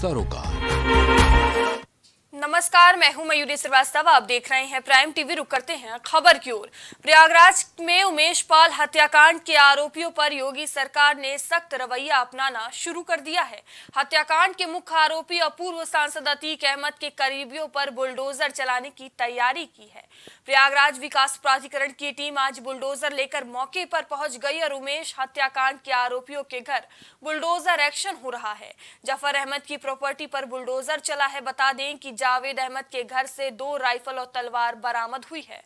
सरोकार। नमस्कार, मैं हूँ मयूरी श्रीवास्तव, आप देख रहे हैं प्राइम टीवी, रुक करते हैं खबर की ओर। प्रयागराज में उमेश पाल हत्याकांड के आरोपियों पर योगी सरकार ने सख्त रवैया अपनाना शुरू कर दिया है। हत्याकांड के मुख्य आरोपी और पूर्व सांसद अतीक अहमद के करीबियों पर बुलडोजर चलाने की तैयारी की है। प्रयागराज विकास प्राधिकरण की टीम आज बुलडोजर लेकर मौके पर पहुँच गई और उमेश हत्याकांड के आरोपियों के घर बुलडोजर एक्शन हो रहा है। ज़फ़र अहमद की प्रॉपर्टी पर बुलडोजर चला है। बता दें कि जावेद अहमद के घर से दो राइफल और तलवार बरामद हुई है।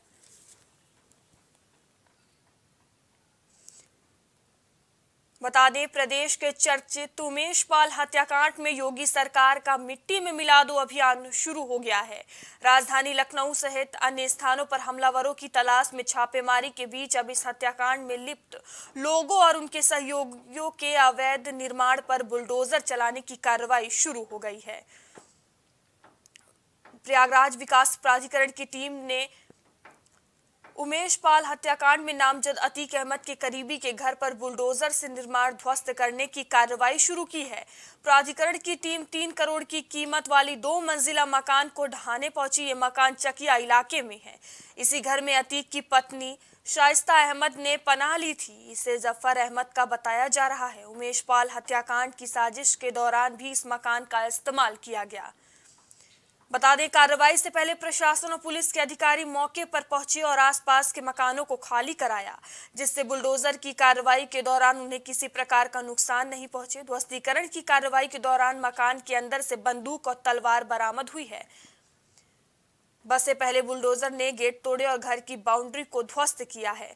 बता दें, प्रदेश के चर्चित उमेश पाल हत्याकांड में योगी सरकार का मिट्टी में मिला दो अभियान शुरू हो गया है। राजधानी लखनऊ सहित अन्य स्थानों पर हमलावरों की तलाश में छापेमारी के बीच अब इस हत्याकांड में लिप्त। लोगों और उनके सहयोगियों के अवैध निर्माण पर बुलडोजर चलाने की कार्रवाई शुरू हो गई है। प्रयागराज विकास प्राधिकरण की टीम ने उमेश पाल हत्याकांड में नामजद अतीक अहमद के करीबी के घर पर बुलडोजर से निर्माण ध्वस्त करने की कार्रवाई शुरू की है। प्राधिकरण की टीम तीन करोड़ की कीमत वाली दो मंजिला मकान को ढहाने पहुँची। ये मकान चकिया इलाके में है। इसी घर में अतीक की पत्नी शाइस्ता अहमद ने पनाह ली थी। इसे ज़फ़र अहमद का बताया जा रहा है। उमेश पाल हत्याकांड की साजिश के दौरान भी इस मकान का इस्तेमाल किया गया। बता दें, कार्रवाई से पहले प्रशासन और पुलिस के अधिकारी मौके पर पहुँचे और आसपास के मकानों को खाली कराया, जिससे बुलडोजर की कार्रवाई के दौरान उन्हें किसी प्रकार का नुकसान नहीं पहुँचे। ध्वस्तीकरण की कार्रवाई के दौरान मकान के अंदर से बंदूक और तलवार बरामद हुई है। बस से पहले बुलडोजर ने गेट तोड़े और घर की बाउंड्री को ध्वस्त किया है।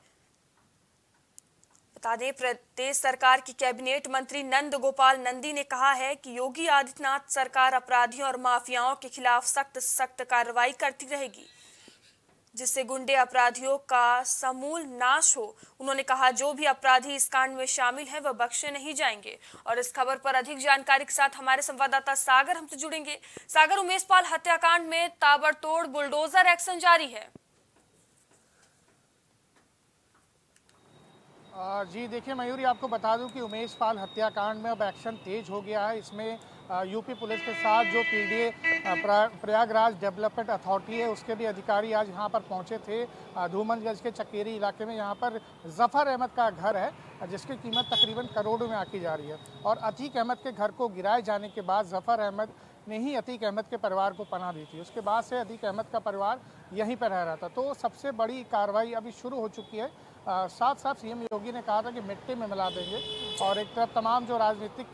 बता दें प्रदेश सरकार की कैबिनेट मंत्री नंद गोपाल नंदी ने कहा है कि योगी आदित्यनाथ सरकार अपराधियों और माफियाओं के खिलाफ सख्त सख्त कार्रवाई करती रहेगी, जिससे गुंडे अपराधियों का समूल नाश हो। उन्होंने कहा, जो भी अपराधी इस कांड में शामिल है, वह बख्शे नहीं जाएँगे। और इस खबर पर अधिक जानकारी के साथ हमारे संवाददाता सागर हमसे जुड़ेंगे। सागर, उमेश पाल हत्याकांड में ताबड़तोड़ बुलडोजर एक्शन जारी है। जी देखिए, मयूरी, आपको बता दूँ कि उमेश पाल हत्याकांड में अब एक्शन तेज हो गया है। इसमें यूपी पुलिस के साथ जो पीडीए प्रयागराज डेवलपमेंट अथॉरिटी है, उसके भी अधिकारी आज यहाँ पर पहुँचे थे। धूमनगंज के चकेरी इलाके में यहाँ पर जफ़र अहमद का घर है, जिसकी कीमत तकरीबन करोड़ों में आकी जा रही है। और अतीक अहमद के घर को गिराए जाने के बाद जफ़र अहमद ने ही अतीक अहमद के परिवार को पनाह दी थी। उसके बाद से अतीक अहमद का परिवार यहीं पर रह रहा था। तो सबसे बड़ी कार्रवाई अभी शुरू हो चुकी है। साथ साथ सीएम योगी ने कहा था कि मिट्टी में मिला देंगे। और एक तरफ़ तमाम जो राजनीतिक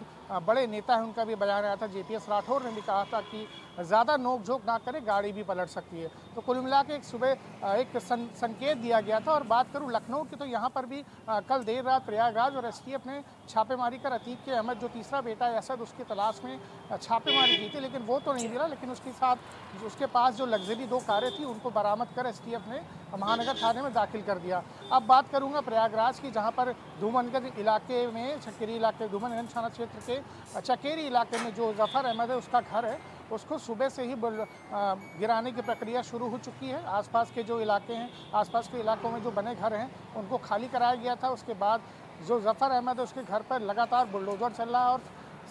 बड़े नेता हैं उनका भी बयान आया था जेपीएस राठौर ने भी कहा था कि ज़्यादा नोकझोंक ना करें गाड़ी भी पलट सकती है। तो कुल मिला के एक सुबह एक सं, संकेत दिया गया था। और बात करूँ लखनऊ की तो यहाँ पर भी कल देर रात प्रयागराज और एसटीएफ ने छापेमारी कर अतीक के अहमद जो तीसरा बेटा है असद उसकी तलाश में छापेमारी की थी लेकिन वो तो नहीं मिला। लेकिन उसके साथ उसके पास जो लग्जरी दो कारें थी उनको बरामद कर एस ने महानगर थाने में दाखिल कर दिया। अब बात करूँगा प्रयागराज की, जहाँ पर धूमनगंज इलाके में चकेरी इलाके, धूमनगंज थाना क्षेत्र के चकेरी इलाके में जो जफ़र अहमद है, उसका घर है, उसको सुबह से ही गिराने की प्रक्रिया शुरू हो चुकी है। आसपास के जो इलाके हैं, आसपास के इलाकों में जो बने घर हैं, उनको खाली कराया गया था। उसके बाद जो जफ़र अहमद है, उसके घर पर लगातार बुलडोज़र चल रहा है और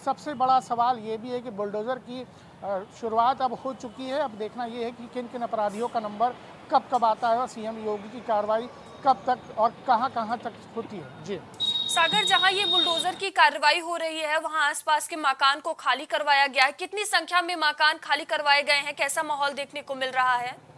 सबसे बड़ा सवाल ये भी है कि बुलडोज़र की शुरुआत अब हो चुकी है। अब देखना ये है कि किन किन अपराधियों का नंबर कब कब आता है और सीएम योगी की कार्रवाई कब तक और कहाँ कहाँ तक होती है? जी। सागर, जहाँ ये बुलडोजर की कार्रवाई हो रही है, वहाँ आसपास के मकान को खाली करवाया गया है। कितनी संख्या में मकान खाली करवाए गए हैं? कैसा माहौल देखने को मिल रहा है?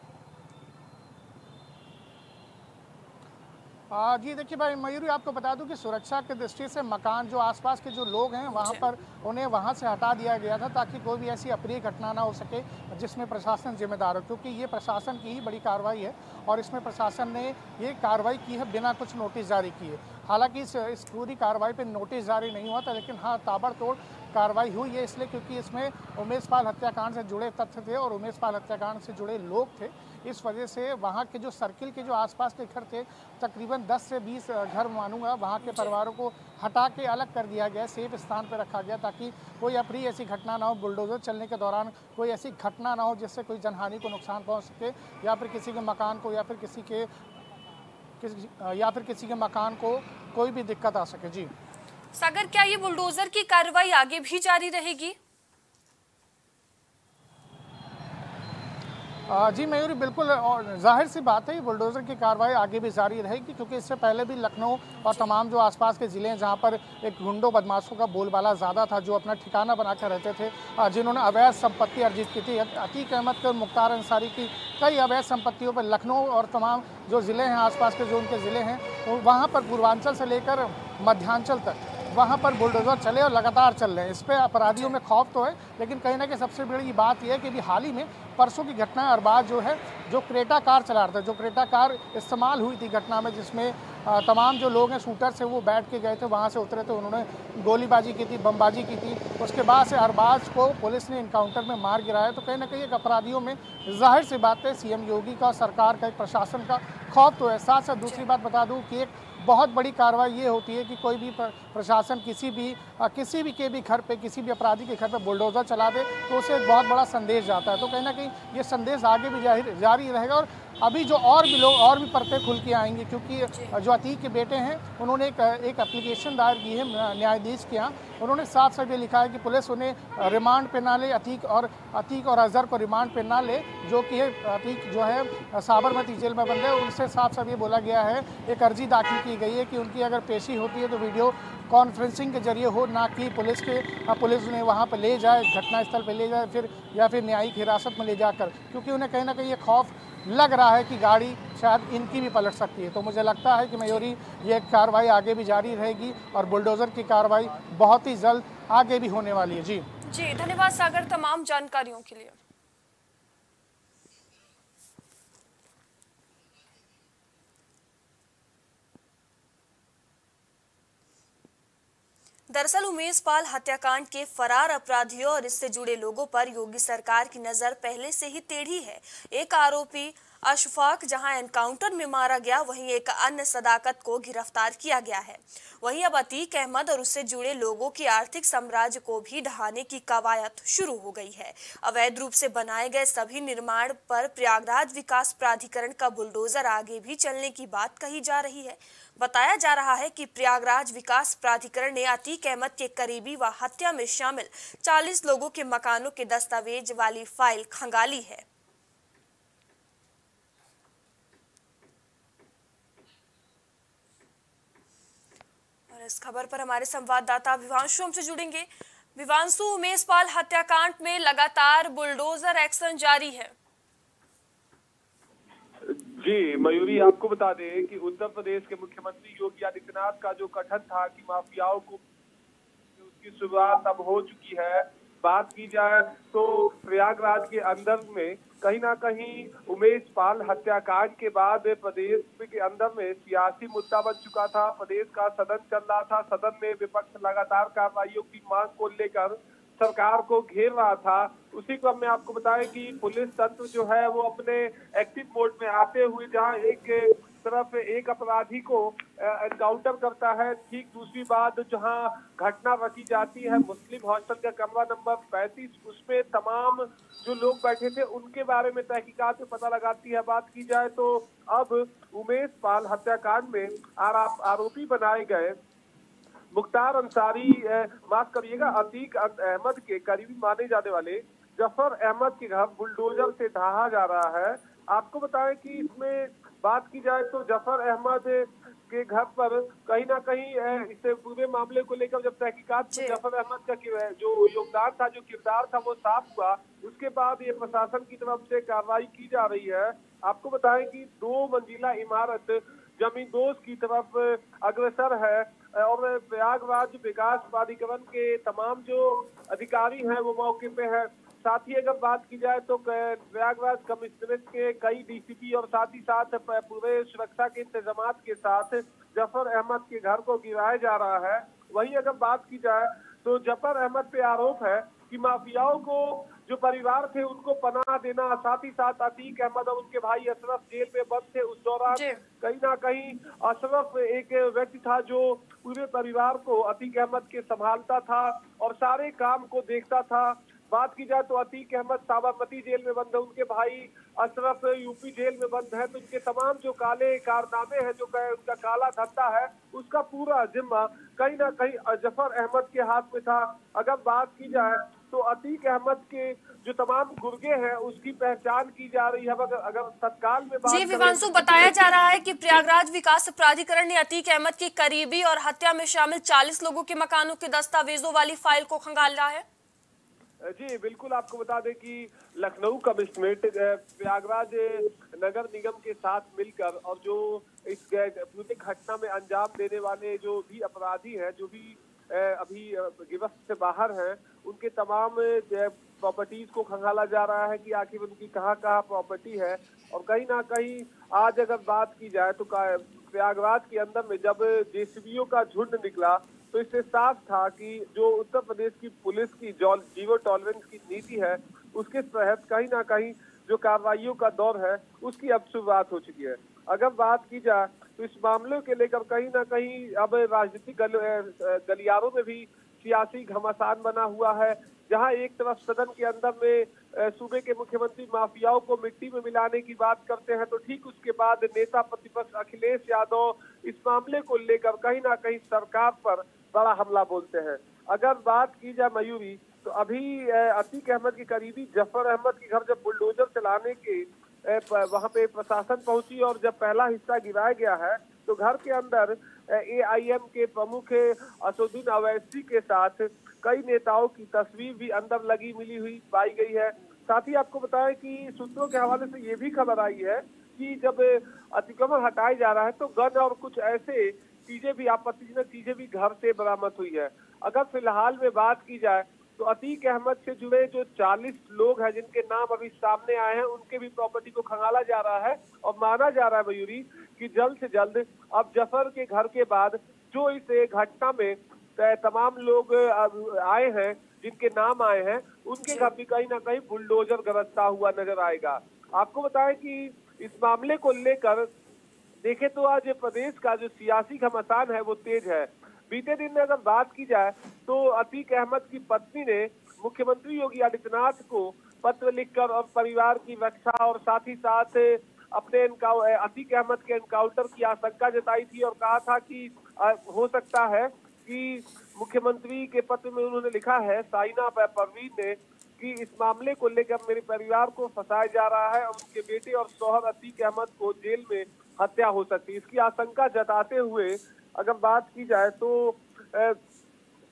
जी देखिए भाई मयूरी आपको बता दूँ कि सुरक्षा की दृष्टि से मकान जो आसपास के जो लोग हैं वहाँ पर उन्हें वहाँ से हटा दिया गया था ताकि कोई भी ऐसी अप्रिय घटना ना हो सके जिसमें प्रशासन जिम्मेदार हो क्योंकि ये प्रशासन की ही बड़ी कार्रवाई है और इसमें प्रशासन ने ये कार्रवाई की है बिना कुछ नोटिस जारी किए। हालाँकि इस, इस पूरी कार्रवाई पर नोटिस जारी नहीं हुआ था लेकिन हाँ ताबड़तोड़ कार्रवाई हुई है इसलिए क्योंकि इसमें उमेश पाल हत्याकांड से जुड़े तथ्य थे और उमेश पाल हत्याकांड से जुड़े लोग थे। इस वजह से वहाँ के जो सर्किल के जो आसपास के घर थे तकरीबन 10 से 20 घर मानूँगा वहाँ के परिवारों को हटा के अलग कर दिया गया सेफ़ स्थान पर रखा गया ताकि कोई अप्रिय ऐसी घटना ना हो बुलडोजर चलने के दौरान कोई ऐसी घटना ना हो जिससे कोई जनहानि को नुकसान पहुँच सके या फिर किसी के मकान को या फिर किसी के किसी या फिर किसी के मकान को कोई भी दिक्कत आ सके। जी। सागर, क्या ये बुलडोजर की कार्रवाई आगे भी जारी रहेगी? जी मयूरी, बिल्कुल, और ज़ाहिर सी बात है बुलडोज़र की कार्रवाई आगे भी जारी रहेगी, क्योंकि इससे पहले भी लखनऊ और तमाम जो आसपास के ज़िले हैं, जहाँ पर एक गुंडों, बदमाशों का बोलबाला ज़्यादा था, जो अपना ठिकाना बनाकर रहते थे जिन्होंने अवैध संपत्ति अर्जित की थी। अतीक अहमद और मुख्तार अंसारी की कई अवैध संपत्तियों पर लखनऊ और तमाम जो ज़िले हैं, आसपास के जो उनके ज़िले हैं वहाँ पर पूर्वांचल से लेकर मध्यांचल तक वहाँ पर बुलडोज़र चले और लगातार चल रहे हैं। इस पर अपराधियों में खौफ तो है, लेकिन कहीं ना कहीं सबसे बड़ी बात यह है कि अभी हाल ही में परसों की घटना अरबाज जो है, जो क्रेटा कार चला रहा था, जो क्रेटा कार इस्तेमाल हुई थी घटना में, जिसमें तमाम जो लोग हैं शूटर से वो बैठ के गए थे, वहाँ से उतरे थे, उन्होंने गोलीबाजी की थी, बमबाजी की थी। उसके बाद से अरबाज को पुलिस ने इनकाउंटर में मार गिराया। तो कहीं ना कहीं एक अपराधियों में ज़ाहिर सी बात है, सीएम योगी का, सरकार का एक प्रशासन का खौफ तो है। साथ साथ दूसरी बात बता दूँ कि एक बहुत बड़ी कार्रवाई ये होती है कि कोई भी प्रशासन किसी भी किसी भी के भी घर पे, किसी भी अपराधी के घर पे बुलडोज़र चला दे तो उसे बहुत बड़ा संदेश जाता है। तो कहीं ना कहीं ये संदेश आगे भी जारी रहेगा और अभी जो और भी लोग और भी परतें खुल के आएँगे क्योंकि जो। अतीक के बेटे हैं उन्होंने एक एक एप्लीकेशन दायर की है न्यायाधीश के यहाँ। उन्होंने साफ़ साफ़ ये लिखा है कि पुलिस उन्हें रिमांड पे ना ले अतीक और अतीक और अजहर को रिमांड पे ना ले जो कि अतीक जो है साबरमती जेल में बंद है। उनसे साफ़ साफ़ ये बोला गया है एक अर्जी दाखिल की गई है कि उनकी अगर पेशी होती है तो वीडियो कॉन्फ्रेंसिंग के ज़रिए हो ना कि पुलिस के पुलिस उन्हें वहाँ पर ले जाए घटनास्थल पर ले जाए फिर या फिर न्यायिक हिरासत में ले जाकर क्योंकि उन्हें कहीं ना कहीं ये खौफ लग रहा है कि गाड़ी शायद इनकी भी पलट सकती है। तो मुझे लगता है कि मयूरी, ये कार्रवाई आगे भी जारी रहेगी और बुलडोज़र की कार्रवाई बहुत ही जल्द आगे भी होने वाली है। जी। जी, धन्यवाद सागर, तमाम जानकारियों के लिए। दरअसल उमेश पाल हत्याकांड के फरार अपराधियों और इससे जुड़े लोगों पर योगी सरकार की नज़र पहले से ही टेढ़ी है। एक आरोपी, अशफाक, जहाँ एनकाउंटर में मारा गया, वहीं एक अन्य सदाकत को गिरफ़्तार किया गया है। वहीं अब अतीक अहमद और उससे जुड़े लोगों की आर्थिक साम्राज्य को भी ढहाने की कवायद शुरू हो गई है। अवैध रूप से बनाए गए सभी निर्माण पर प्रयागराज विकास प्राधिकरण का बुलडोजर आगे भी चलने की बात कही जा रही है। बताया जा रहा है कि प्रयागराज विकास प्राधिकरण ने अतीक अहमद के करीबी व हत्या में शामिल 40 लोगों के मकानों के दस्तावेज़ वाली फ़ाइल खंगाली है। और इस खबर पर हमारे संवाददाता विवांशु हमसे जुड़ेंगे। विवांशु उमेश पाल हत्याकांड में लगातार बुलडोजर एक्शन जारी है। जी, मयूरी आपको बता दें कि उत्तर प्रदेश के मुख्यमंत्री योगी आदित्यनाथ का जो कथन था कि माफियाओं को उसकी शुरुआत अब हो चुकी है। बात की जाए तो प्रयागराज के अंदर में कहीं ना कहीं उमेश पाल हत्याकांड के बाद प्रदेश के अंदर में सियासी मुद्दा बन चुका था। प्रदेश का सदन चल रहा था। सदन में विपक्ष लगातार कार्रवाइयों की मांग को लेकर सरकार को घेर रहा था, उसी क्रम में आपको बताएँ कि पुलिस तंत्र जो है वो अपने एक्टिव मोड में आते हुए जहाँ एक तरफ़ एक अपराधी को एनकाउंटर करता है, ठीक दूसरी बात जहाँ घटना रखी जाती है, मुस्लिम हॉस्टल का कमरा नंबर पैंतीस, उसमें तमाम जो लोग बैठे थे, उनके बारे में तहकीकात में पता लगाती है, बात की जाए तो अब उमेश पाल हत्याकांड में आरोपी बनाए गए। मुख्तार अंसारी माफ़ करिएगा अतीक अहमद के करीबी माने जाने वाले ज़फ़र अहमद के घर बुलडोजर से ढहा जा रहा है। आपको बताएँ कि इसमें बात की जाए तो ज़फ़र अहमद के घर पर कहीं ना कहीं इस पूरे मामले को लेकर जब तहकीकात में ज़फ़र अहमद का जो योगदान था जो किरदार था वो साफ़ हुआ। उसके बाद ये प्रशासन की तरफ़ से कार्रवाई की जा रही है। आपको बताएँ कि दो मंजिला इमारत जमींदोज की तरफ़ अग्रसर है। और प्रयागराज विकास प्राधिकरण के तमाम जो अधिकारी हैं, वो मौके पे है। साथ ही अगर बात की जाए तो प्रयागराज कमिश्नरेट के कई डीसीपी और साथ ही साथ पूरे सुरक्षा के इंतज़ाम के साथ ज़फ़र अहमद के घर को गिराया जा रहा है। वही अगर बात की जाए तो ज़फ़र अहमद पे आरोप है कि माफियाओं को जो परिवार थे उनको पनाह देना साथ ही साथ अतीक अहमद और उनके भाई अशरफ जेल में बंद थे उस दौरान कहीं ना कहीं अशरफ एक व्यक्ति था जो पूरे परिवार को अतीक अहमद के संभालता था और सारे काम को देखता था। बात की जाए तो अतीक अहमद साबरमती जेल में बंद है उनके भाई अशरफ यूपी जेल में बंद है तो उनके तमाम जो काले कारनामे हैं जो उनका काला धंधा है उसका पूरा जिम्मा कहीं ना कहीं ज़फ़र अहमद के हाथ में था। अगर बात की जाए तो अतीक अहमद के जो तमाम गुर्गे हैं उसकी पहचान की जा रही है। अगर अगर तत्काल में बात जी विवांशु बताया जा रहा है कि प्रयागराज विकास प्राधिकरण ने अतीक अहमद की करीबी और हत्या में शामिल 40 लोगों के मकानों के दस्तावेजों वाली फ़ाइल को खंगाला है। जी बिल्कुल आपको बता दें कि लखनऊ कमिश्नरेट प्रयागराज नगर निगम के साथ मिलकर और जो इस पूरी घटना में अंजाम देने वाले जो भी अपराधी हैं जो भी अभी गिरफ्त से बाहर हैं। उनके तमाम प्रॉपर्टीज़ को खंगाला जा रहा है कि आखिर उनकी कहाँ कहाँ प्रॉपर्टी है। और कहीं ना कहीं आज अगर बात की जाए तो प्रयागराज के अंदर में जब जेसीबीओ का झुंड निकला तो इससे साफ़ था कि जो उत्तर प्रदेश की पुलिस की ज़ीरो टॉलरेंस की नीति है, उसके तहत कहीं ना कहीं जो कार्रवाइयों का दौर है, उसकी अब शुरुआत हो चुकी है। अगर बात की जाए तो इस मामले के लेकर कहीं ना कहीं अब राजनीतिक गल, गलियारों में भी सियासी घमासान बना हुआ है जहाँ एक तरफ़ सदन के अंदर में सूबे के मुख्यमंत्री माफियाओं को मिट्टी में मिलाने की बात करते हैं तो ठीक उसके बाद नेता प्रतिपक्ष अखिलेश यादव इस मामले को लेकर कहीं ना कहीं सरकार पर बड़ा हमला बोलते हैं। अगर बात की जाए मयूरी तो अभी अतीक अहमद के करीबी ज़फ़र अहमद के घर जब बुलडोजर चलाने के वहाँ पे प्रशासन पहुँची और जब पहला हिस्सा गिराया गया है तो घर के अंदर एआईएम के प्रमुख असुद्दीन अवैसी के साथ कई नेताओं की तस्वीर भी अंदर लगी, मिली हुई, पाई गई है। साथ ही आपको बताएँ कि सूत्रों के हवाले से ये भी खबर आई है कि जब अतिक्रमण हटाया जा रहा है तो गन और कुछ ऐसे चीज़ें भी, आपत्तिजनक चीज़ें भी घर से बरामद हुई है। अगर फ़िलहाल में बात की जाए तो अतीक अहमद से जुड़े जो 40 लोग हैं, जिनके नाम अभी सामने आए हैं, उनके भी प्रॉपर्टी को खंगाला जा रहा है और माना जा रहा है मयूरी कि जल्द से जल्द अब ज़फ़र के घर के बाद जो इस घटना में तमाम लोग आए हैं, जिनके नाम आए हैं, उनके घर भी कहीं ना कहीं बुलडोजर गरजता हुआ नज़र आएगा। आपको बताएँ कि इस मामले को लेकर देखे तो आज प्रदेश का जो सियासी घमासान है, वो तेज है। बीते दिन में अगर बात की जाए तो अतीक अहमद की पत्नी ने मुख्यमंत्री योगी आदित्यनाथ को पत्र लिखकर और परिवार की रक्षा और साथ ही साथ अपने अतीक अहमद के एनकाउंटर की आशंका जताई थी और कहा था कि हो सकता है कि मुख्यमंत्री के पत्र में उन्होंने लिखा है, साइना परवीन ने कि इस मामले को लेकर मेरे परिवार को फंसाया जा रहा है और उनके बेटे और शोहर अतीक अहमद को जेल में हत्या हो सकती है। इसकी आशंका जताते हुए अगर बात की जाए तो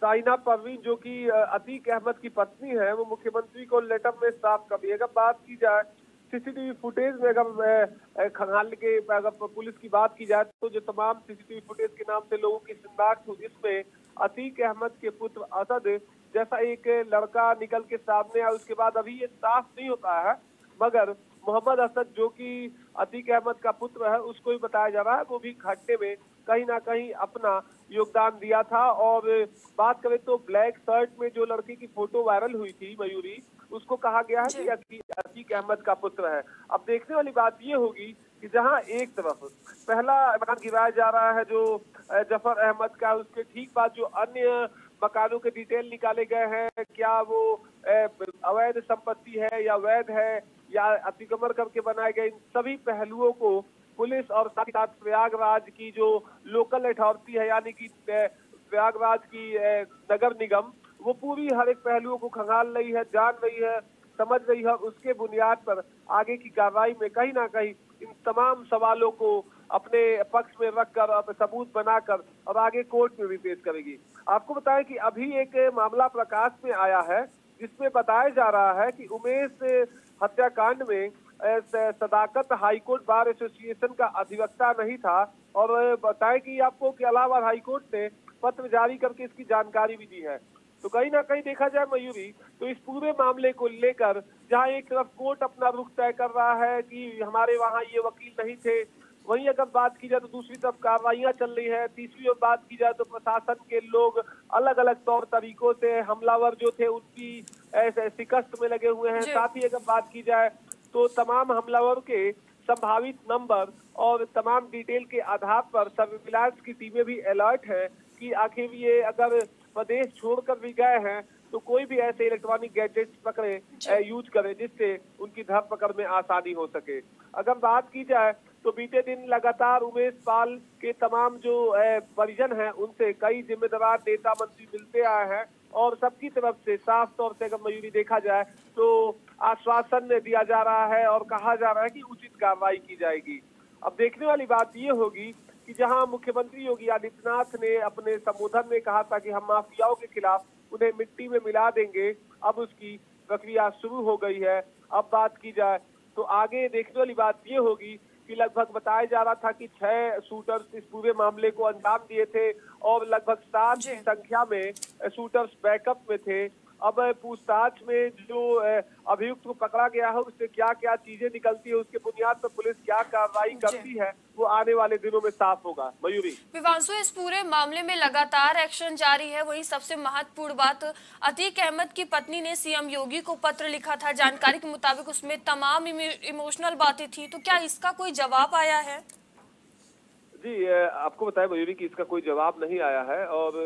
साइना परवीन जो कि अतीक अहमद की पत्नी है वो मुख्यमंत्री को लेटर में साफ़ कर दी अगर बात की जाए सीसीटीवी फुटेज में अगर अ, के अगर पुलिस की बात की जाए तो जो तमाम सीसीटीवी फुटेज के नाम से लोगों की शिनाख्त हुई जिसमें अतीक अहमद के पुत्र असद जैसा एक लड़का निकल के सामने आया उसके बाद अभी ये साफ़ नहीं होता है मगर मोहम्मद असद जो कि अतीक अहमद का पुत्र है उसको भी बताया जा रहा है। वो भी घटने में कहीं ना कहीं अपना योगदान दिया था। और बात करें तो ब्लैक शर्ट में जो लड़की की फ़ोटो वायरल हुई थी मयूरी उसको कहा गया है कि अती- अतीक अहमद का पुत्र है। अब देखने वाली बात ये होगी कि जहाँ एक तरफ़ पहला मकान गिराया जा रहा है जो ज़फ़र अहमद का उसके ठीक बाद जो अन्य मकानों के डिटेल निकाले गए हैं क्या वो अवैध संपत्ति है या वैध है या अतिक्रमण करके बनाए गए इन सभी पहलुओं को पुलिस और साथ ही साथ प्रयागराज की जो लोकल अथॉरिटी है, यानी कि प्रयागराज की नगर निगम, वो पूरी हर एक पहलुओं को खंगाल रही है, जान रही है, समझ रही है उसके बुनियाद पर आगे की कार्रवाई में कहीं ना कहीं इन तमाम सवालों को अपने पक्ष में रखकर अब सबूत बनाकर और आगे कोर्ट में भी पेश करेगी। आपको बताएँ कि अभी एक मामला प्रकाश में आया है, जिसमें बताया जा रहा है कि उमेश हत्याकांड में सदाकत हाईकोर्ट बार एसोसिएशन का अधिवक्ता नहीं था और बताए कि आपको कि अलावा हाईकोर्ट ने पत्र जारी करके इसकी जानकारी भी दी है। तो कहीं ना कहीं देखा जाए मयूरी तो इस पूरे मामले को लेकर जहाँ एक तरफ़ कोर्ट अपना रुख तय कर रहा है कि हमारे वहाँ ये वकील नहीं थे वहीं अगर बात की जाए तो दूसरी तरफ़ कार्रवाइयाँ चल रही है। तीसरी ओर बात की जाए तो प्रशासन के लोग अलग अलग तौर तरीकों से हमलावर जो थे उनकी ऐसे शिकस्त में लगे हुए हैं। साथ ही अगर बात की जाए तो तमाम हमलावर के संभावित नंबर और तमाम डिटेल के आधार पर सर्विलांस की टीमें भी अलर्ट है कि आखिर ये अगर प्रदेश छोड़कर भी गए हैं तो कोई भी ऐसे इलेक्ट्रॉनिक गैजेट्स पकड़े यूज़ करें जिससे उनकी धर पकड़ में आसानी हो सके। अगर बात की जाए तो बीते दिन लगातार उमेश पाल के तमाम जो परिजन हैं उनसे कई जिम्मेदार नेता मंत्री मिलते आए हैं और सबकी तरफ़ से साफ़ तौर से अगर मयूरी देखा जाए तो आश्वासन दिया जा रहा है और कहा जा रहा है कि उचित कार्रवाई की जाएगी। अब देखने वाली बात ये होगी कि जहाँ मुख्यमंत्री योगी आदित्यनाथ ने अपने संबोधन में कहा था कि हम माफियाओं के खिलाफ उन्हें मिट्टी में मिला देंगे। अब उसकी प्रक्रिया शुरू हो गई है। अब बात की जाए तो आगे देखने वाली बात ये होगी कि लगभग बताया जा रहा था कि छह शूटर्स इस पूरे मामले को अंजाम दिए थे और लगभग सात की संख्या में शूटर्स बैकअप में थे। अब पूछताछ में जो अभियुक्त को पकड़ा गया है उससे क्या क्या चीज़ें निकलती है उसके बुनियाद पर पुलिस क्या कार्रवाई करती है वो आने वाले दिनों में साफ़ होगा। मयूरी। विवांशु इस पूरे मामले में लगातार एक्शन जारी है। वही सबसे महत्वपूर्ण बात अतीक अहमद की पत्नी ने सीएम योगी को पत्र लिखा था। जानकारी के मुताबिक उसमें तमाम इमोशनल बातें थी। तो क्या इसका कोई जवाब आया है? जी आपको बताया मयूरी की इसका कोई जवाब नहीं आया है और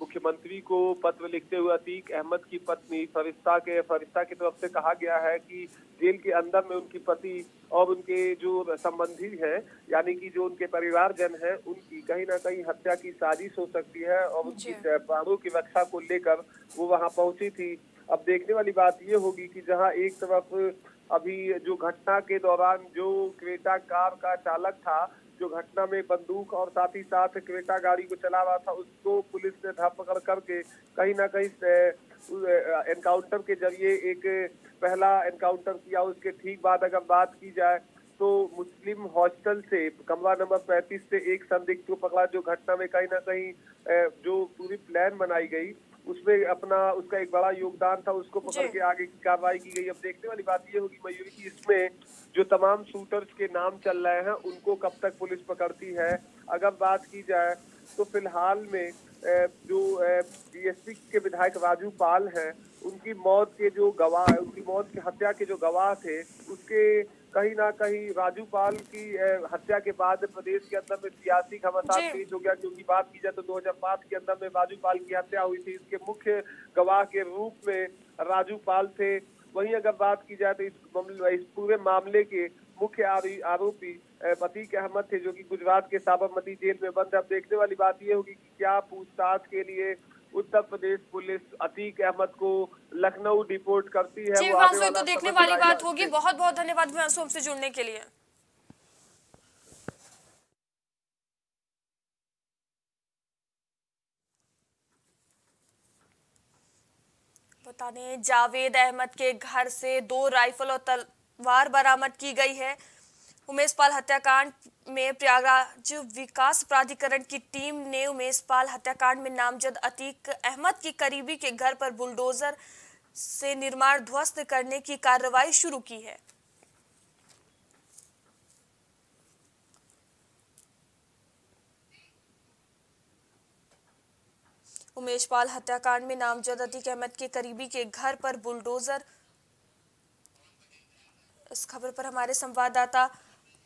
मुख्यमंत्री को पत्र लिखते हुए अतीक अहमद की पत्नी फरिश्ता के फरिश्ता की तरफ़ से कहा गया है कि जेल के अंदर में उनकी पति और उनके जो संबंधी हैं यानी कि जो उनके परिवारजन हैं उनकी कहीं ना कहीं हत्या की साजिश हो सकती है और उनकी प्राणों की रक्षा को लेकर वो वहाँ पहुँची थी। अब देखने वाली बात ये होगी कि जहाँ एक तरफ़ अभी जो घटना के दौरान जो क्रेटा कार का चालक था जो घटना में बंदूक और साथ ही साथ क्रेटा गाड़ी को चला रहा था, उसको पुलिस ने धरपकड़ करके कहीं ना कहीं एनकाउंटर के ज़रिए एक पहला एनकाउंटर किया, उसके ठीक बाद अगर बात की जाए तो मुस्लिम हॉस्टल से कमरा नंबर पैंतीस से एक संदिग्ध को पकड़ा, जो घटना में कहीं ना कहीं जो पूरी प्लान बनाई गई। उसमें अपना उसका एक बड़ा योगदान था उसको पकड़ के आगे की कार्रवाई की गई। अब देखने वाली बात ये होगी मयूरी की इसमें जो तमाम शूटर्स के नाम चल रहे हैं उनको कब तक पुलिस पकड़ती है? अगर बात की जाए तो फ़िलहाल में जो बीएसपी के विधायक राजू पाल हैं उनकी मौत के जो गवाह उनकी मौत की हत्या के जो गवाह थे उसके कहीं ना कहीं राजू पाल की हत्या के बाद प्रदेश के अंदर में सियासी घमासान तेज हो गया। क्योंकि बात की जाए तो 2005 के अंदर में राजू पाल की हत्या हुई थी। इसके मुख्य गवाह के रूप में राजू पाल थे। वहीं अगर बात की जाए तो इस इस पूरे मामले के मुख्य आरोपी पतीक अहमद थे जो कि गुजरात के साबरमती जेल में बंद है। अब देखने वाली बात यह होगी कि क्या पूछताछ के लिए उत्तर प्रदेश पुलिस अतीक अहमद को लखनऊ डिपोर्ट करती है। वो तो देखने वाली बात होगी। बहुत बहुत धन्यवाद हमसे जुड़ने के लिए। बता दें जावेद अहमद के घर से दो राइफल और तलवार बरामद की गई है। उमेश पाल हत्याकांड में प्रयागराज विकास प्राधिकरण की टीम ने उमेश पाल हत्याकांड में नामजद अतीक अहमद की करीबी के घर पर बुलडोजर से निर्माण ध्वस्त करने की कार्रवाई शुरू की है। उमेश पाल हत्याकांड में नामजद अतीक अहमद के करीबी के घर पर बुलडोजर इस खबर पर हमारे संवाददाता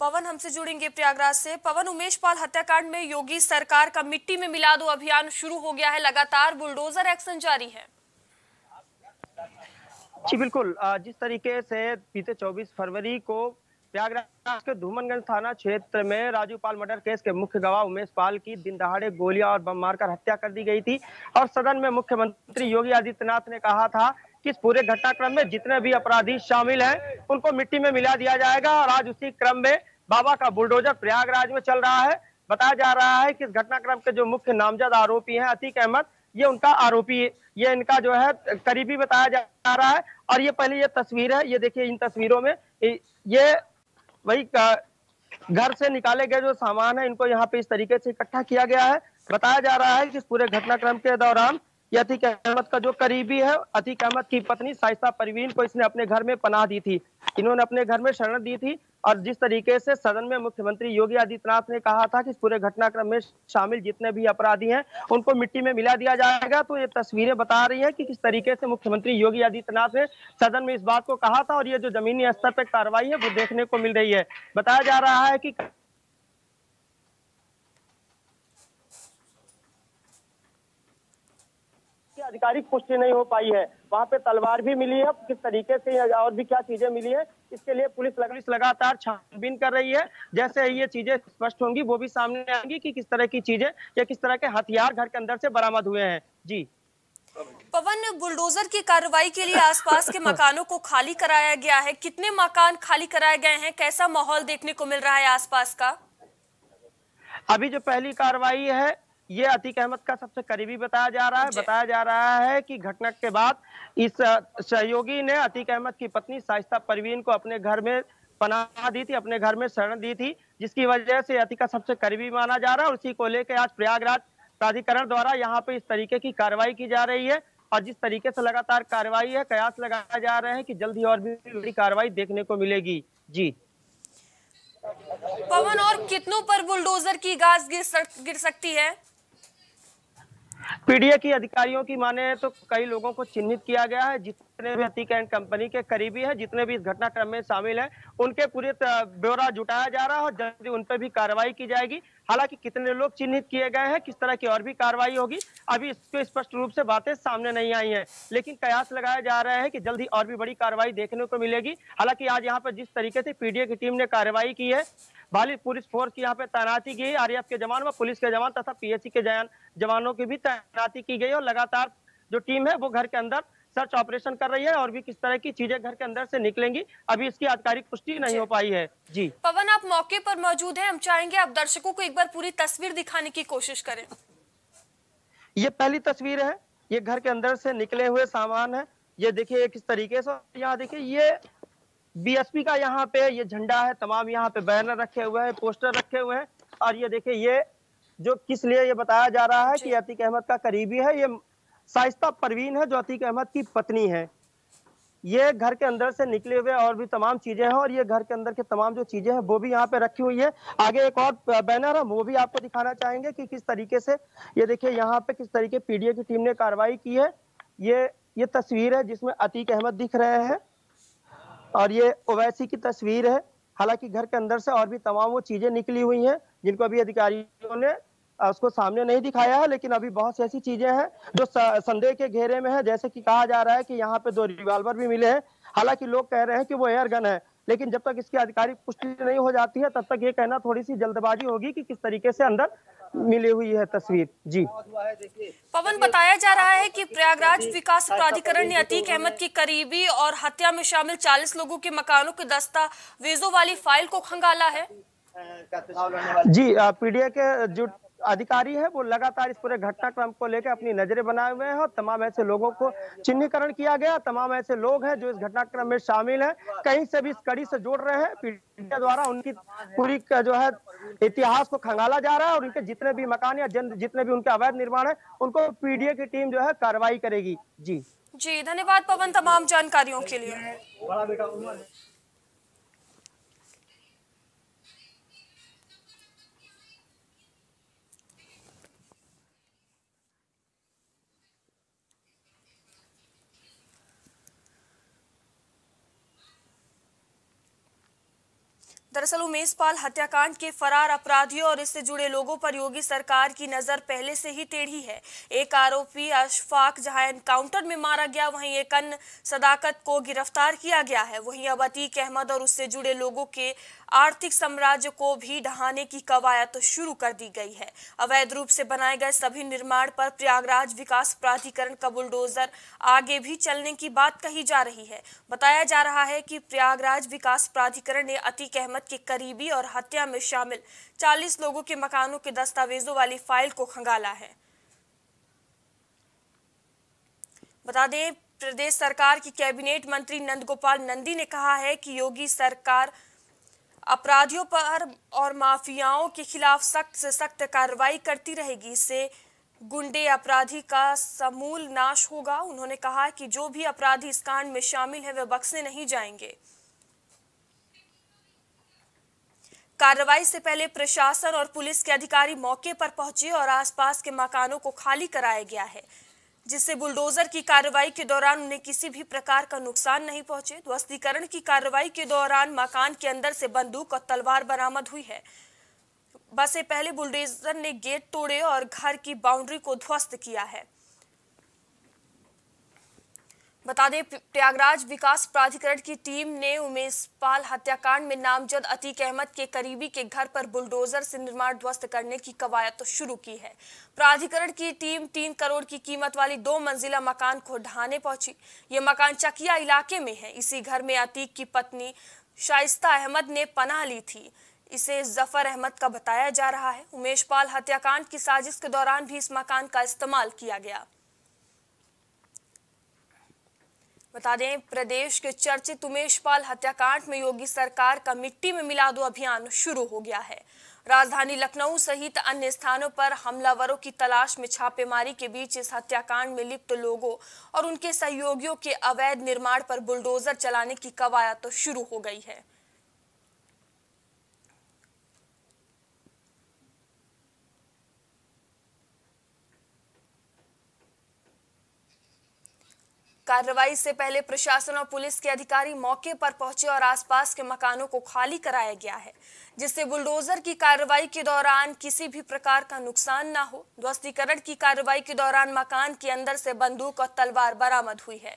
पवन हमसे जुड़ेंगे प्रयागराज से। पवन, उमेश पाल हत्याकांड में योगी सरकार का मिट्टी में मिला दो अभियान शुरू हो गया है। लगातार बुलडोजर एक्शन जारी है। जी, बिल्कुल। जिस तरीके से बीते 24 फरवरी को प्रयागराज के धूमनगंज थाना क्षेत्र में राजू पाल मर्डर केस के मुख्य गवाह उमेश पाल की दिन दहाड़े गोलियाँ और बम मारकर हत्या कर दी गई थी और सदन में मुख्यमंत्री योगी आदित्यनाथ ने कहा था इस पूरे घटनाक्रम में जितने भी अपराधी शामिल हैं, उनको मिट्टी में मिला दिया जाएगा और आज उसी क्रम में बाबा का बुलडोजर प्रयागराज में चल रहा है। बताया जा रहा है कि इस घटनाक्रम के जो मुख्य नामजद आरोपी हैं, अतीक अहमद, ये उनका आरोपी, ये इनका जो है, करीबी बताया जा रहा है। और ये पहले ये तस्वीर है, ये देखिए इन तस्वीरों में, ये वही घर से निकाले गए जो सामान है, इनको यहाँ पे इस तरीके से इकट्ठा किया गया है। बताया जा रहा है कि इस पूरे घटनाक्रम के दौरान ये अतीक अहमद का जो करीबी है अतीक अहमद की पत्नी साइसा परवीन को इसने अपने घर में पनाह दी थी। इन्होंने अपने घर में शरण दी थी और जिस तरीके से सदन में मुख्यमंत्री योगी आदित्यनाथ ने कहा था कि इस पूरे घटनाक्रम में शामिल जितने भी अपराधी हैं, उनको मिट्टी में मिला दिया जाएगा। तो ये तस्वीरें बता रही है कि किस तरीके से मुख्यमंत्री योगी आदित्यनाथ ने सदन में इस बात को कहा था और ये जो जमीनी स्तर पर कार्रवाई है, वो देखने को मिल रही है। बताया जा रहा है की आधिकारिक पुष्टि नहीं हो पाई है। वहाँ पे तलवार भी मिली है। किस तरीके से और भी क्या चीज़ें मिली है इसके लिए पुलिस पुलिस लगातार छानबीन कर रही है। जैसे ये चीज़ें स्पष्ट होंगी वो भी सामने आएँगी कि किस तरह की चीज़ें या किस तरह के हथियार घर के अंदर से बरामद हुए हैं। जी। पवन बुलडोजर की कार्रवाई के लिए आसपास के मकानों को खाली कराया गया है। कितने मकान खाली कराए गए हैं? कैसा माहौल देखने को मिल रहा है आसपास का? अभी जो पहली कार्रवाई है ये अतीक अहमद का सबसे करीबी बताया जा रहा है। बताया जा रहा है कि घटना के बाद इस सहयोगी ने अतीक अहमद की पत्नी साइस्ता परवीन को अपने घर में पनाह दी थी अपने घर में शरण दी थी जिसकी वजह से अतिका सबसे करीबी माना जा रहा है। और उसी को लेकर आज प्रयागराज प्राधिकरण द्वारा यहाँ पे इस तरीके की कार्रवाई की जा रही है और जिस तरीके से लगातार कार्रवाई है कयास लगाया जा रहे हैं कि जल्द ही और भी बड़ी कार्रवाई देखने को मिलेगी। जी। पवन और कितनों पर बुलडोजर की गाज गिर, गिर सकती है? पीडीए की अधिकारियों की माने तो कई लोगों को चिन्हित किया गया है, जितने भी हतीक एंड कंपनी के करीबी है, जितने भी इस घटनाक्रम में शामिल है, उनके पूरे ब्यौरा जुटाया जा रहा है और जल्दी उन पर भी कार्रवाई की जाएगी। हालाँकि कितने लोग चिन्हित किए गए हैं, किस तरह की और भी कार्रवाई होगी, अभी इसके स्पष्ट रूप से बातें सामने नहीं आई हैं। लेकिन कयास लगाया जा रहा है कि जल्दी और भी बड़ी कार्रवाई देखने को मिलेगी। हालाँकि आज यहाँ पर जिस तरीके से पीडीए की टीम ने कार्रवाई की है भाली पुलिस फोर्स की यहाँ पे तैनाती की आरएएफ के जवान व पुलिस के जवान तथा पीएससी के जवान जवानों की भी तैनाती की गई और लगातार जो टीम है वो घर के अंदर सर्च ऑपरेशन कर रही है और भी किस तरह की चीज़ें घर के अंदर से निकलेंगी अभी इसकी आधिकारिक पुष्टि नहीं हो पाई है। जी। पवन आप मौके पर मौजूद हैं हम चाहेंगे आप दर्शकों को एक बार पूरी तस्वीर दिखाने की कोशिश करें। ये पहली तस्वीर है ये घर के अंदर से निकले हुए सामान है ये देखिए किस तरीके से यहाँ देखिए ये बीएसपी का यहाँ पे ये झंडा है तमाम यहाँ पे बैनर रखे हुए हैं पोस्टर रखे हुए हैं। और ये देखिए ये जो किस लिए ये बताया जा रहा है कि अतीक अहमद का करीबी है ये साइस्ता परवीन है जो अतीक अहमद की पत्नी है। ये घर के अंदर से निकले हुए और भी तमाम चीज़ें हैं और ये घर के अंदर के तमाम जो चीज़ें हैं वो भी यहाँ पे रखी हुई है। आगे एक और बैनर है वो भी आपको दिखाना चाहेंगे कि किस तरीके से ये देखिए यहाँ पे किस तरीके पीडीए की टीम ने कार्रवाई की है। ये ये तस्वीर है जिसमें अतीक अहमद दिख रहे हैं। और ये ओवैसी की तस्वीर है। हालाँकि घर के अंदर से और भी तमाम वो चीज़ें निकली हुई हैं, जिनको अभी अधिकारियों ने उसको सामने नहीं दिखाया है, लेकिन अभी बहुत सी ऐसी चीज़ें हैं जो संदेह के घेरे में है। जैसे कि कहा जा रहा है कि यहाँ पे दो रिवाल्वर भी मिले हैं। हालाँकि लोग कह रहे हैं कि वो एयर गन है, लेकिन जब तक इसकी आधिकारिक पुष्टि नहीं हो जाती है, तब तक ये कहना थोड़ी सी जल्दबाजी होगी कि किस तरीके से अंदर मिली हुई है तस्वीर। जी। पवन बताया जा रहा है कि प्रयागराज विकास प्राधिकरण ने अतीक अहमद की करीबी और हत्या में शामिल 40 लोगों के मकानों के दस्तावेजों वाली फ़ाइल को खंगाला है। जी पीडीए के जो अधिकारी है वो लगातार इस पूरे घटनाक्रम को लेकर अपनी नज़रें बनाए हुए हैं और तमाम ऐसे लोगों को चिन्हीकरण किया गया तमाम ऐसे लोग हैं जो इस घटनाक्रम में शामिल हैं कहीं से भी इस कड़ी से जोड़ रहे हैं। पीड़ित द्वारा उनकी पूरी जो है इतिहास को खंगाला जा रहा है और उनके जितने भी मकान या जन जितने भी उनके अवैध निर्माण है उनको पीडीए की टीम जो है कार्रवाई करेगी। जी। जी धन्यवाद पवन तमाम जानकारियों के लिए। दरअसल उमेश पाल हत्याकांड के फरार अपराधियों और इससे जुड़े लोगों पर योगी सरकार की नज़र पहले से ही टेढ़ी है। एक आरोपी अशफाक जहाँ एनकाउंटर में मारा गया, वहीं एक अन्य सदाकत को गिरफ़्तार किया गया है। वहीं अब अतीक अहमद और उससे जुड़े लोगों के आर्थिक साम्राज्य को भी ढहाने की कवायद तो शुरू कर दी गई है। अवैध रूप से बनाए गए सभी निर्माण पर प्रयागराज विकास प्राधिकरण का बुलडोजर आगे भी चलने की बात कही जा रही है। बताया जा रहा है कि प्रयागराज विकास प्राधिकरण ने अतीक अहमद के करीबी और हत्या में शामिल। 40 लोगों के मकानों के दस्तावेजों वाली फ़ाइल को खंगाला है। बता दें, प्रदेश सरकार की कैबिनेट मंत्री नंदगोपाल नंदी ने कहा है कि योगी सरकार अपराधियों पर और माफियाओं के खिलाफ सख्त से सख्त कार्रवाई करती रहेगी। इससे गुंडे अपराधी का समूल नाश होगा। उन्होंने कहा कि जो भी अपराधी इस कांड में शामिल है वे बक्से नहीं जाएँगे। कार्रवाई से पहले प्रशासन और पुलिस के अधिकारी मौके पर पहुँचे और आसपास के मकानों को खाली कराया गया है, जिससे बुलडोजर की कार्रवाई के दौरान उन्हें किसी भी प्रकार का नुकसान नहीं पहुँचे। ध्वस्तीकरण की कार्रवाई के दौरान मकान के अंदर से बंदूक और तलवार बरामद हुई है। बस पहले बुलडोजर ने गेट तोड़े और घर की बाउंड्री को ध्वस्त किया है। बता दें प्रयागराज विकास प्राधिकरण की टीम ने उमेश पाल हत्याकांड में नामजद अतीक अहमद के करीबी के घर पर बुलडोजर से निर्माण ध्वस्त करने की कवायद तो शुरू की है। प्राधिकरण की टीम तीन करोड़ की कीमत वाली दो मंजिला मकान को ढहाने पहुँची। ये मकान चकिया इलाके में है। इसी घर में अतीक की पत्नी शाइस्ता अहमद ने पनाह ली थी। इसे ज़फ़र अहमद का बताया जा रहा है। उमेश पाल हत्याकांड की साजिश के दौरान भी इस मकान का इस्तेमाल किया गया। बता दें, प्रदेश के चर्चित उमेश पाल हत्याकांड में योगी सरकार का मिट्टी में मिला दो अभियान शुरू हो गया है। राजधानी लखनऊ सहित अन्य स्थानों पर हमलावरों की तलाश में छापेमारी के बीच इस हत्याकांड में लिप्त लोगों और उनके सहयोगियों के अवैध निर्माण पर बुलडोजर चलाने की कवायद तो शुरू हो गई है। कार्रवाई से पहले प्रशासन और पुलिस के अधिकारी मौके पर पहुँचे और आसपास के मकानों को खाली कराया गया है, जिससे बुलडोजर की कार्रवाई के दौरान किसी भी प्रकार का नुकसान न हो। ध्वस्तीकरण की कार्रवाई के दौरान मकान के अंदर से बंदूक और तलवार बरामद हुई है।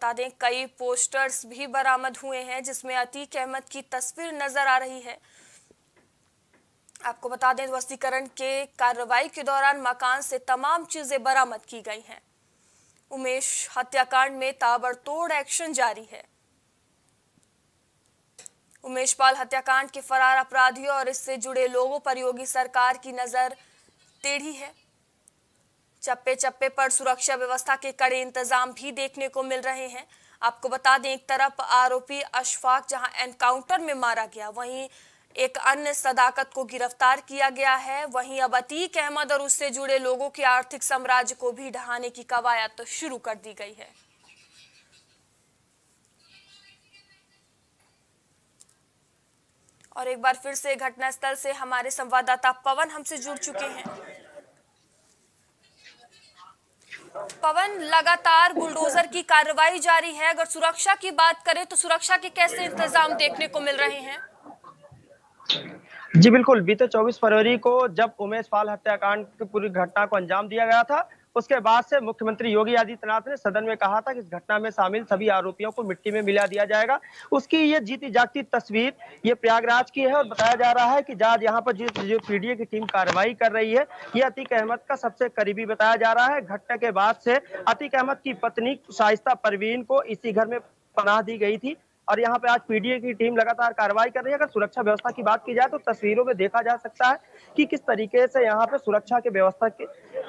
बता दें, कई पोस्टर्स भी बरामद हुए हैं, जिसमें अतीक अहमद की तस्वीर नज़र आ रही है। आपको बता दें ध्वस्तीकरण के कार्रवाई के दौरान मकान से तमाम चीज़ें बरामद की गई हैं। उमेश हत्याकांड में ताबड़तोड़ एक्शन जारी है। उमेश पाल हत्याकांड के फरार अपराधियों और इससे जुड़े लोगों पर योगी सरकार की नज़र टेढ़ी है। चप्पे चप्पे पर सुरक्षा व्यवस्था के कड़े इंतज़ाम भी देखने को मिल रहे हैं। आपको बता दें, एक तरफ़ आरोपी अशफाक, जहाँ एनकाउंटर में मारा गया, वहीं एक अन्य सदाकत को गिरफ़्तार किया गया है। वहीं अब अतीक अहमद और उससे जुड़े लोगों के आर्थिक साम्राज्य को भी ढहाने की कवायद तो शुरू कर दी गई है। और एक बार फिर से घटनास्थल से हमारे संवाददाता पवन हमसे जुड़ चुके हैं। पवन लगातार बुलडोजर की कार्रवाई जारी है। अगर सुरक्षा की बात करें तो सुरक्षा के कैसे इंतज़ाम देखने को मिल रहे हैं? जी, बिल्कुल। बीते 24 फरवरी को जब उमेश पाल हत्याकांड की पूरी घटना को अंजाम दिया गया था उसके बाद से मुख्यमंत्री योगी आदित्यनाथ ने सदन में कहा था कि इस घटना में शामिल सभी आरोपियों को मिट्टी में मिला दिया जाएगा। उसकी ये जीती जागती तस्वीर, ये प्रयागराज की है और बताया जा रहा है कि जहाज़ यहाँ पर जिस जो पीडीए की टीम कार्रवाई कर रही है, ये अतीक अहमद का सबसे करीबी बताया जा रहा है। घटना के बाद से अतीक अहमद की पत्नी शाइस्ता परवीन को इसी घर में पनाह दी गई थी। और यहाँ पे आज पीडीए की टीम लगातार कार्रवाई कर रही है। अगर सुरक्षा व्यवस्था की बात की जाए तो तस्वीरों में देखा जा सकता है कि किस तरीके से यहाँ पे सुरक्षा के व्यवस्था के,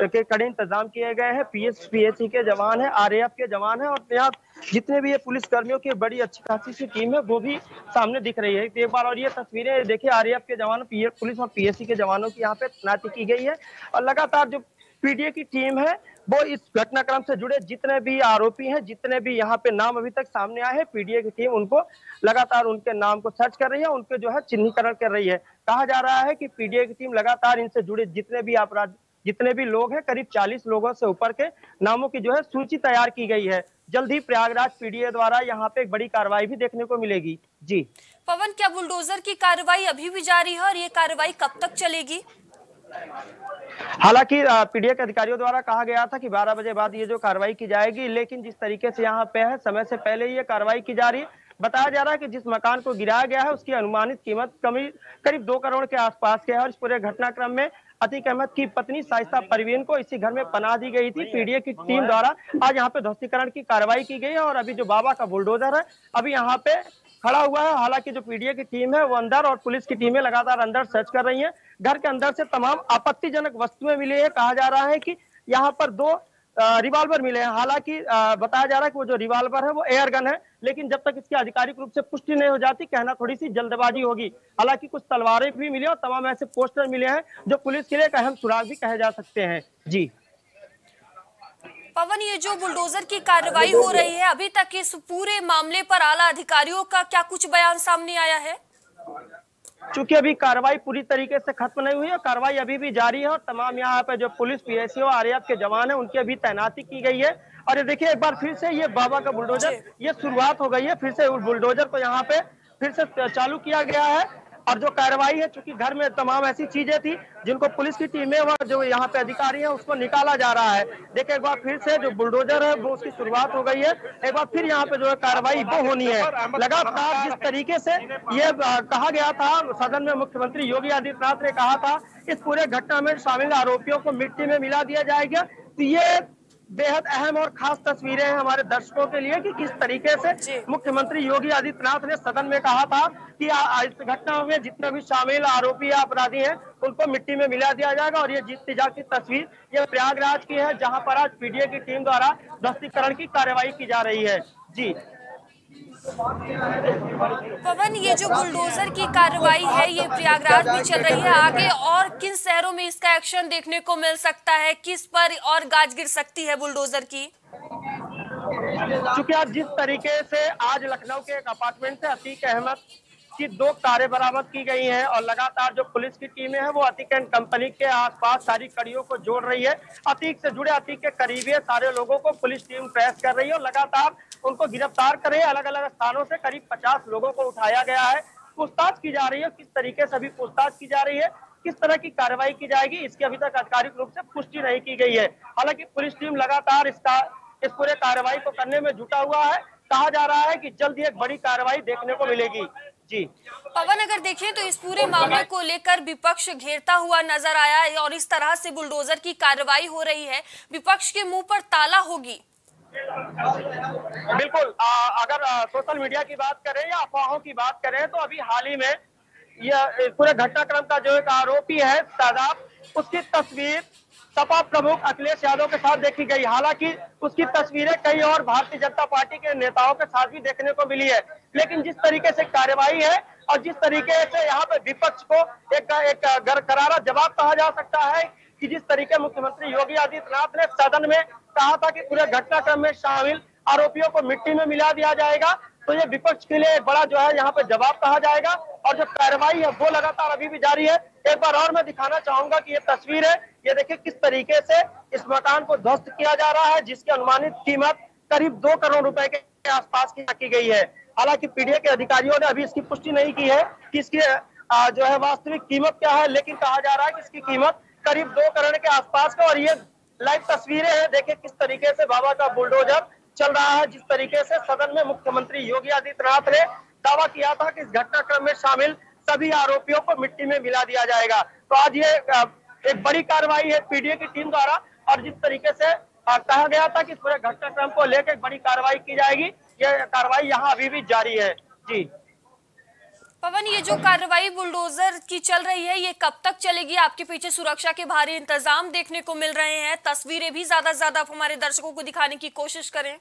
के कड़े इंतज़ाम किए गए हैं। पीएस पीएससी के जवान है आरएएफ के जवान है और यहाँ जितने भी ये पुलिस कर्मियों की बड़ी अच्छी खासी सी टीम है वो भी सामने दिख रही है। एक बार और ये तस्वीरें देखिए आरएएफ के जवान पुलिस और पीएससी के जवानों की यहाँ पे तैनाती की गई है। और लगातार जो पीडीए की टीम है। वो इस घटनाक्रम से जुड़े जितने भी आरोपी हैं, जितने भी यहाँ पे नाम अभी तक सामने आए हैं, पीडीए की टीम उनको लगातार उनके नाम को सर्च कर रही है, उनके जो है चिन्हीकरण कर रही है। कहा जा रहा है कि पीडीए की टीम लगातार इनसे जुड़े जितने भी अपराध, जितने भी लोग हैं, करीब 40 लोगों से ऊपर के नामों की जो है सूची तैयार की गई है। जल्द ही प्रयागराज पीडीए द्वारा यहाँ पे एक बड़ी कार्रवाई भी देखने को मिलेगी। जी। पवन, क्या बुलडोजर की कार्रवाई अभी भी जारी है और ये कार्रवाई कब तक चलेगी? हालाँकि पीडीए के अधिकारियों द्वारा कहा गया था कि 12 बजे बाद ये जो कार्रवाई की जाएगी, लेकिन जिस तरीके से यहाँ पे है, समय से पहले ही ये कार्रवाई की जा रही है। बताया जा रहा है कि जिस मकान को गिराया गया है, उसकी अनुमानित कीमत कमी करीब दो करोड़ के आसपास के है और इस पूरे घटनाक्रम में अतीक अहमद की पत्नी साइस्ता परवीन को इसी घर में पनाह दी गई थी। पीडीए की टीम द्वारा आज यहाँ पे ध्वस्तीकरण की कार्रवाई की गई है और अभी जो बाबा का बुलडोजर है, अभी यहाँ पे खड़ा हुआ है। हालाँकि जो पीडीए की टीम है, वो अंदर और पुलिस की टीमें लगातार अंदर सर्च कर रही हैं। घर के अंदर से तमाम आपत्तिजनक वस्तुएँ मिली है। कहा जा रहा है कि यहाँ पर दो रिवाल्वर मिले हैं। हालाँकि बताया जा रहा है कि वो जो रिवाल्वर है, वो एयर गन है, लेकिन जब तक इसकी आधिकारिक रूप से पुष्टि नहीं हो जाती, कहना थोड़ी सी जल्दबाजी होगी। हालाँकि कुछ तलवारें भी मिली और तमाम ऐसे पोस्टर मिले हैं, जो पुलिस के लिए एक अहम सुराग भी कहे जा सकते हैं। जी। पवन ये जो बुलडोजर की कार्रवाई हो रही है अभी तक इस पूरे मामले पर आला अधिकारियों का क्या कुछ बयान सामने आया है? चूँकि अभी कार्रवाई पूरी तरीके से खत्म नहीं हुई है कार्रवाई अभी भी जारी है और तमाम यहाँ पे जो पुलिस पीएससी और आरएएफ के जवान है उनकी अभी तैनाती की गई है। और ये देखिए एक बार फिर से ये बाबा का बुलडोजर ये शुरुआत हो गई है फिर से बुलडोजर को यहाँ पे फिर से चालू किया गया है। और जो कार्रवाई है, चूँकि घर में तमाम ऐसी चीज़ें थी, जिनको पुलिस की टीमें व जो यहाँ पे अधिकारी है, उसको निकाला जा रहा है। देखिए, एक बार फिर से जो बुलडोजर है, वो उसकी शुरुआत हो गई है। एक बार फिर यहाँ पे जो है कार्रवाई वो होनी है। लगातार जिस तरीके से ये कहा गया था, सदन में मुख्यमंत्री योगी आदित्यनाथ ने कहा था, इस पूरे घटना में शामिल आरोपियों को मिट्टी में मिला दिया जाएगा। तो ये बेहद अहम और खास तस्वीरें हैं हमारे दर्शकों के लिए कि किस तरीके से मुख्यमंत्री योगी आदित्यनाथ ने सदन में कहा था कि इस घटना में जितने भी शामिल आरोपी या अपराधी हैं उनको मिट्टी में मिला दिया जाएगा और ये जीत तिजा की तस्वीर। ये प्रयागराज की है जहाँ पर आज पीडीए की टीम द्वारा ध्वस्तीकरण की कार्यवाही की जा रही है। जी। पवन, ये जो बुलडोजर की कार्रवाई है, ये प्रयागराज में चल रही है। आगे और किन शहरों में इसका एक्शन देखने को मिल सकता है? किस पर और गाज गिर सकती है बुलडोजर की? चूँकि आप जिस तरीके से आज लखनऊ के एक अपार्टमेंट से अतीक अहमद की दो कारें बरामद की गई हैं और लगातार जो पुलिस की टीमें हैं, वो अतीक एंड कंपनी के आसपास सारी कड़ियों को जोड़ रही है। अतीक से जुड़े, अतीक के करीबी सारे लोगों को पुलिस टीम ट्रेस कर रही है और लगातार उनको गिरफ़्तार करे अलग अलग स्थानों से करीब पचास लोगों को उठाया गया है। पूछताछ की जा रही है किस तरीके से अभी पूछताछ की जा रही है, किस तरह की कार्रवाई की जाएगी, इसकी अभी तक आधिकारिक रूप से पुष्टि नहीं की गई है। हालाँकि पुलिस टीम लगातार इसका, इस पूरे कार्रवाई को करने में जुटा हुआ है। कहा जा रहा है कि जल्द ही एक बड़ी कार्रवाई देखने को मिलेगी। जी। पवन अगर देखें तो इस पूरे मामले को लेकर विपक्ष घेरता हुआ नज़र आया और इस तरह से बुलडोजर की कार्रवाई हो रही है। विपक्ष के मुँह पर ताला होगी। बिल्कुल आ, अगर आ, सोशल मीडिया की बात करें या अफवाहों की बात करें तो अभी हाल ही में यह पूरे घटनाक्रम का जो एक आरोपी है शादाब उसकी तस्वीर सपा प्रमुख अखिलेश यादव के साथ देखी गई। हालाँकि उसकी तस्वीरें कई और भारतीय जनता पार्टी के नेताओं के साथ भी देखने को मिली है। लेकिन जिस तरीके से कार्यवाही है और जिस तरीके से यहाँ पे विपक्ष को एक एक करारा जवाब कहा जा सकता है कि जिस तरीके मुख्यमंत्री योगी आदित्यनाथ ने सदन में कहा था कि पूरे घटनाक्रम में शामिल आरोपियों को मिट्टी में मिला दिया जाएगा तो ये विपक्ष के लिए बड़ा जो है यहाँ पे जवाब कहा जाएगा और जो कार्रवाई है वो लगातार अभी भी जारी है। एक बार और मैं दिखाना चाहूँगा कि ये तस्वीर है। ये देखिए किस तरीके से इस मकान को ध्वस्त किया जा रहा है, जिसकी अनुमानित कीमत करीब दो करोड़ रुपए के आसपास की रखी गई है। हालाँकि पीडीए के अधिकारियों ने अभी इसकी पुष्टि नहीं की है कि इसकी जो है वास्तविक कीमत क्या है, लेकिन कहा जा रहा है कि इसकी कीमत करीब दो करोड़ के आसपास का और ये लाइव तस्वीरें हैं। देखिए किस तरीके से बाबा का बुलडोजर चल रहा है, जिस तरीके से सदन में मुख्यमंत्री योगी आदित्यनाथ ने दावा किया था कि इस घटनाक्रम में शामिल सभी आरोपियों को मिट्टी में मिला दिया जाएगा। तो आज ये एक बड़ी कार्रवाई है पीडीए की टीम द्वारा, और जिस तरीके से कहा गया था कि पूरे घटनाक्रम को लेकर बड़ी कार्रवाई की जाएगी, ये कार्रवाई यहाँ अभी भी जारी है। जी। पवन, ये जो कार्रवाई बुलडोजर की चल रही है, ये कब तक चलेगी? आपके पीछे सुरक्षा के भारी इंतज़ाम देखने को मिल रहे हैं। तस्वीरें भी ज़्यादा ज़्यादा आप हमारे दर्शकों को दिखाने की कोशिश करें।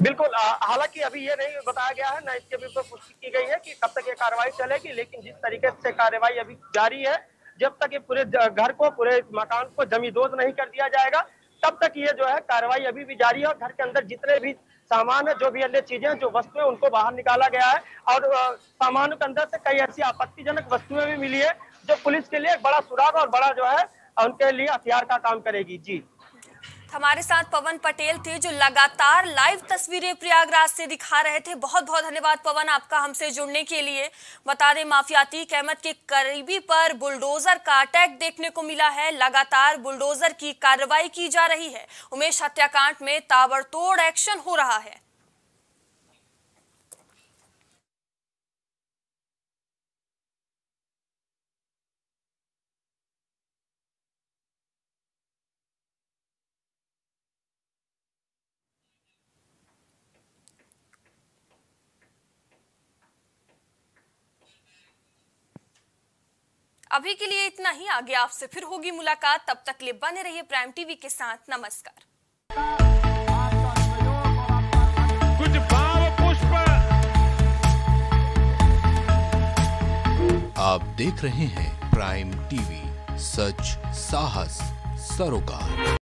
बिल्कुल हालाँकि अभी ये नहीं बताया गया है, न इसके भी पुष्टि की गई है कि कब तक ये कार्रवाई चलेगी, लेकिन जिस तरीके से कार्रवाई अभी जारी है, जब तक ये पूरे घर को, पूरे मकान को जमींदोज नहीं कर दिया जाएगा, तब तक ये जो है कार्रवाई अभी भी जारी है और घर के अंदर जितने भी सामान है जो भी अन्य चीज़ें जो वस्तुएँ उनको बाहर निकाला गया है। और सामानों के अंदर से कई ऐसी आपत्तिजनक वस्तुएँ भी मिली है, जो पुलिस के लिए एक बड़ा सुराग और बड़ा जो है, उनके लिए हथियार का काम करेगी। जी। हमारे साथ पवन पटेल थे जो लगातार लाइव तस्वीरें प्रयागराज से दिखा रहे थे। बहुत बहुत धन्यवाद पवन आपका हमसे जुड़ने के लिए। बता दें, माफियाती कहमत के करीबी पर बुलडोजर का अटैक देखने को मिला है। लगातार बुलडोजर की कार्रवाई की जा रही है। उमेश हत्याकांड में ताबड़तोड़ एक्शन हो रहा है। अभी के लिए इतना ही। आगे आपसे फिर होगी मुलाकात। तब तक लिए बने रहिए प्राइम टीवी के साथ। नमस्कार। कुछ भाव पुष्प। आप देख रहे हैं प्राइम टीवी। सच साहस सरोकार।